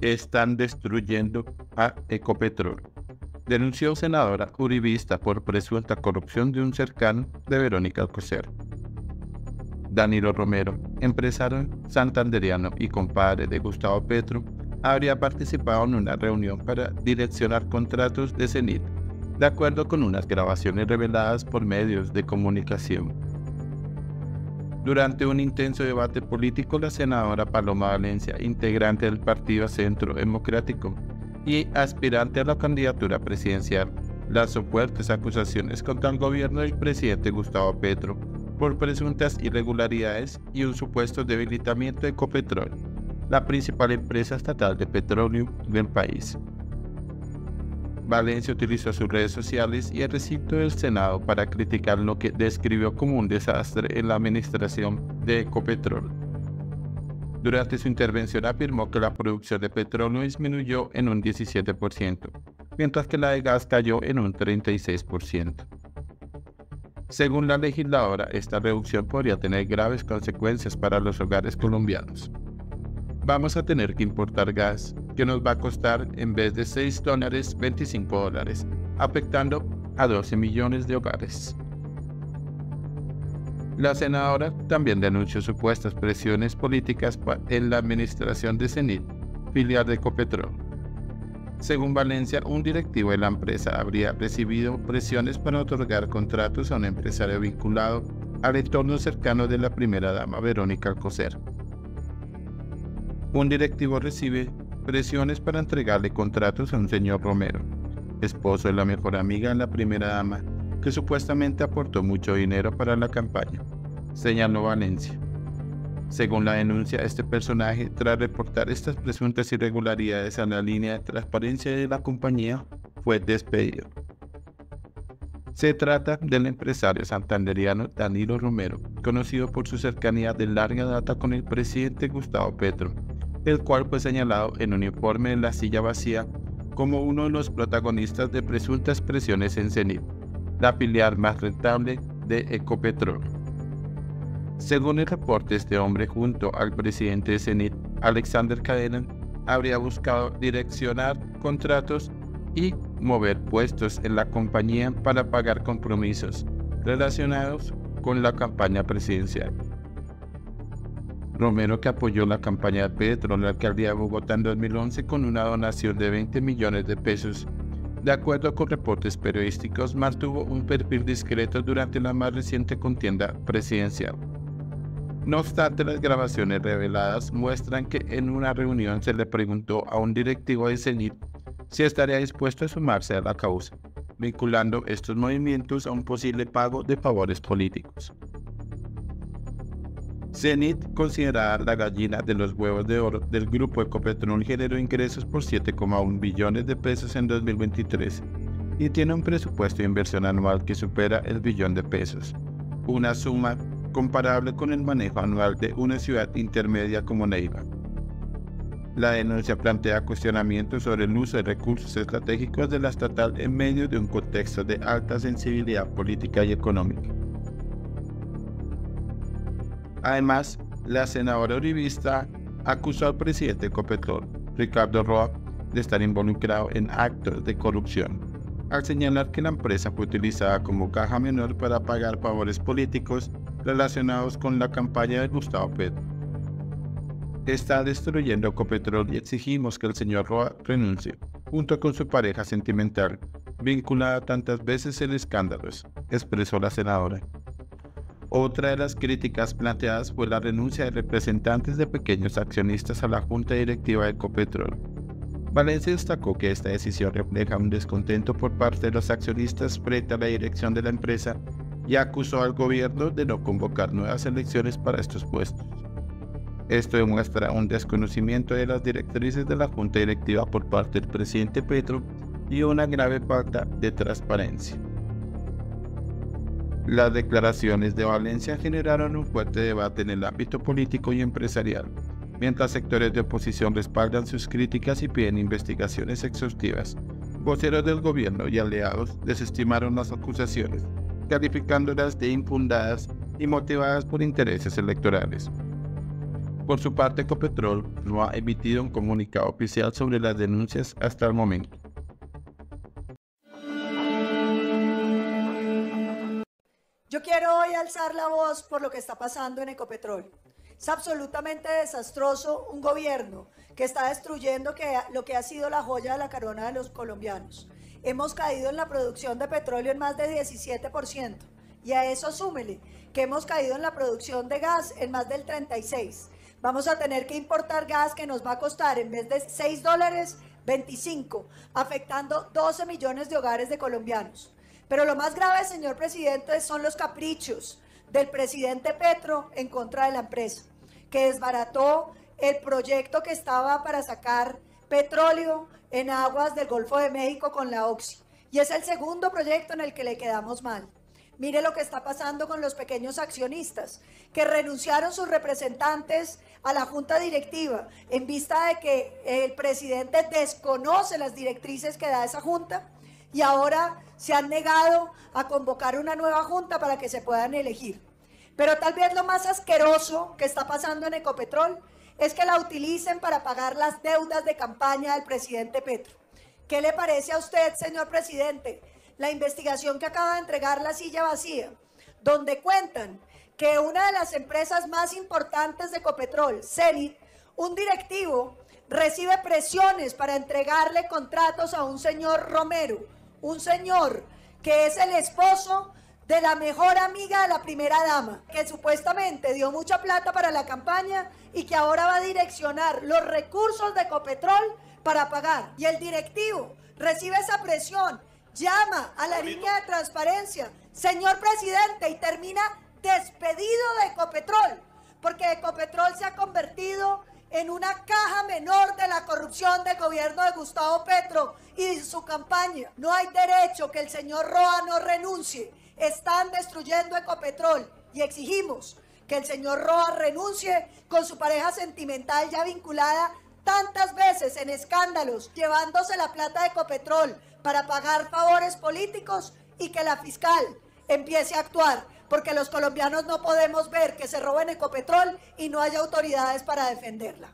están destruyendo a Ecopetrol, denunció senadora uribista por presunta corrupción de un cercano de Verónica Alcocer. Danilo Romero, empresario santanderiano y compadre de Gustavo Petro, habría participado en una reunión para direccionar contratos de CENIT, de acuerdo con unas grabaciones reveladas por medios de comunicación. Durante un intenso debate político, la senadora Paloma Valencia, integrante del Partido Centro Democrático y aspirante a la candidatura presidencial, lanzó fuertes acusaciones contra el gobierno del presidente Gustavo Petro por presuntas irregularidades y un supuesto debilitamiento de Ecopetrol, la principal empresa estatal de petróleo del país. Valencia utilizó sus redes sociales y el recinto del Senado para criticar lo que describió como un desastre en la administración de Ecopetrol. Durante su intervención afirmó que la producción de petróleo disminuyó en un 17%, mientras que la de gas cayó en un 36%. Según la legisladora, esta reducción podría tener graves consecuencias para los hogares colombianos. Vamos a tener que importar gas, que nos va a costar en vez de 6 dólares 25 dólares, afectando a 12 millones de hogares. La senadora también denunció supuestas presiones políticas en la administración de CENIT, filial de Ecopetrol. Según Valencia, un directivo de la empresa habría recibido presiones para otorgar contratos a un empresario vinculado al entorno cercano de la primera dama Verónica Alcocer. Un directivo recibe presiones para entregarle contratos a un señor Romero, esposo de la mejor amiga de la primera dama, que supuestamente aportó mucho dinero para la campaña, señaló Valencia. Según la denuncia, este personaje, tras reportar estas presuntas irregularidades a la línea de transparencia de la compañía, fue despedido. Se trata del empresario santanderiano Danilo Romero, conocido por su cercanía de larga data con el presidente Gustavo Petro, el cual fue señalado en un informe de la silla vacía como uno de los protagonistas de presuntas presiones en CENIT, la filial más rentable de Ecopetrol. Según el reporte, este hombre junto al presidente de CENIT, Alexander Cadena, habría buscado direccionar contratos y mover puestos en la compañía para pagar compromisos relacionados con la campaña presidencial. Romero que apoyó la campaña de Petro en la alcaldía de Bogotá en 2011 con una donación de 20 millones de pesos. De acuerdo con reportes periodísticos, mantuvo un perfil discreto durante la más reciente contienda presidencial. No obstante, las grabaciones reveladas muestran que en una reunión se le preguntó a un directivo de CENIT si estaría dispuesto a sumarse a la causa, vinculando estos movimientos a un posible pago de favores políticos. Zenit, considerada la gallina de los huevos de oro del grupo Ecopetrol, generó ingresos por 7,1 billones de pesos en 2023 y tiene un presupuesto de inversión anual que supera el billón de pesos, una suma comparable con el manejo anual de una ciudad intermedia como Neiva. La denuncia plantea cuestionamientos sobre el uso de recursos estratégicos de la estatal en medio de un contexto de alta sensibilidad política y económica. Además, la senadora uribista acusó al presidente de Copetrol, Ricardo Roa, de estar involucrado en actos de corrupción, al señalar que la empresa fue utilizada como caja menor para pagar favores políticos relacionados con la campaña de Gustavo Petro. Está destruyendo Copetrol y exigimos que el señor Roa renuncie, junto con su pareja sentimental, vinculada tantas veces en escándalos, expresó la senadora. Otra de las críticas planteadas fue la renuncia de representantes de pequeños accionistas a la junta directiva de Ecopetrol. Valencia destacó que esta decisión refleja un descontento por parte de los accionistas frente a la dirección de la empresa y acusó al gobierno de no convocar nuevas elecciones para estos puestos. Esto demuestra un desconocimiento de las directrices de la junta directiva por parte del presidente Petro y una grave falta de transparencia. Las declaraciones de Valencia generaron un fuerte debate en el ámbito político y empresarial, mientras sectores de oposición respaldan sus críticas y piden investigaciones exhaustivas. Voceros del gobierno y aliados desestimaron las acusaciones, calificándolas de infundadas y motivadas por intereses electorales. Por su parte, Ecopetrol no ha emitido un comunicado oficial sobre las denuncias hasta el momento. Quiero hoy alzar la voz por lo que está pasando en Ecopetrol. Es absolutamente desastroso un gobierno que está destruyendo lo que ha sido la joya de la corona de los colombianos. Hemos caído en la producción de petróleo en más de 17% y a eso súmele que hemos caído en la producción de gas en más del 36%. Vamos a tener que importar gas que nos va a costar en vez de 6 dólares, 25, afectando 12 millones de hogares de colombianos. Pero lo más grave, señor presidente, son los caprichos del presidente Petro en contra de la empresa, que desbarató el proyecto que estaba para sacar petróleo en aguas del Golfo de México con la Oxy. Y es el segundo proyecto en el que le quedamos mal. Mire lo que está pasando con los pequeños accionistas, que renunciaron sus representantes a la junta directiva en vista de que el presidente desconoce las directrices que da esa junta y ahora se han negado a convocar una nueva junta para que se puedan elegir. Pero tal vez lo más asqueroso que está pasando en Ecopetrol es que la utilicen para pagar las deudas de campaña del presidente Petro. ¿Qué le parece a usted, señor presidente, la investigación que acaba de entregar la silla vacía, donde cuentan que una de las empresas más importantes de Ecopetrol, Cenit, un directivo recibe presiones para entregarle contratos a un señor Romero, un señor que es el esposo de la mejor amiga de la primera dama, que supuestamente dio mucha plata para la campaña y que ahora va a direccionar los recursos de Ecopetrol para pagar. Y el directivo recibe esa presión, llama a la línea de transparencia, señor presidente, y termina despedido de Ecopetrol, porque Ecopetrol se ha convertido en una caja menor de la corrupción del gobierno de Gustavo Petro y su campaña. No hay derecho que el señor Roa no renuncie. Están destruyendo Ecopetrol y exigimos que el señor Roa renuncie con su pareja sentimental ya vinculada tantas veces en escándalos, llevándose la plata de Ecopetrol para pagar favores políticos y que la fiscal empiece a actuar porque los colombianos no podemos ver que se roben Ecopetrol y no haya autoridades para defenderla.